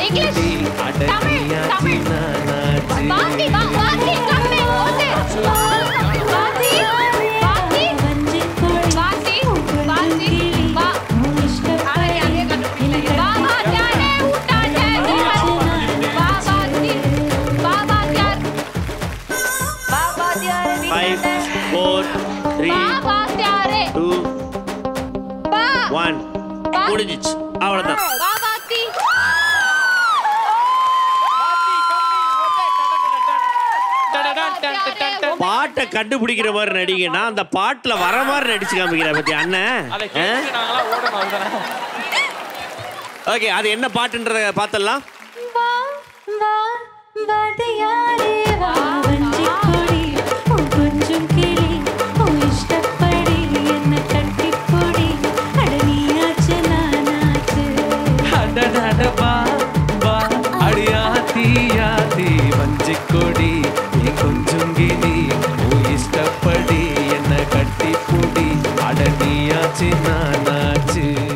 English Tamil Tamil வாத்தி வா வாத்தி கம்மி ஓடு வாத்தி வாத்தி வாத்தி வாத்தி வா அவரே அதே கண்டுபிடிக்கல வா வா ஜானே ஊட்டாட்டே வா வாத்தி வா வா ஜார் ஃபைவ் ஃபோர் த்ரீ வா வாத்தியாரே டூ வா ஒன் முடிஞ்சிச்சு வாத்தி பாட்டை கண்டுபிடிக்கிற மாதிரி நடிகனா அந்த பாட்டுல வர மாதிரி நடிச்சு காமிக்கிற பத்தி அண்ணன் ஓகே அது என்ன பாட்டுன்றத பார்த்தலாம் দিয়াছি না নাচে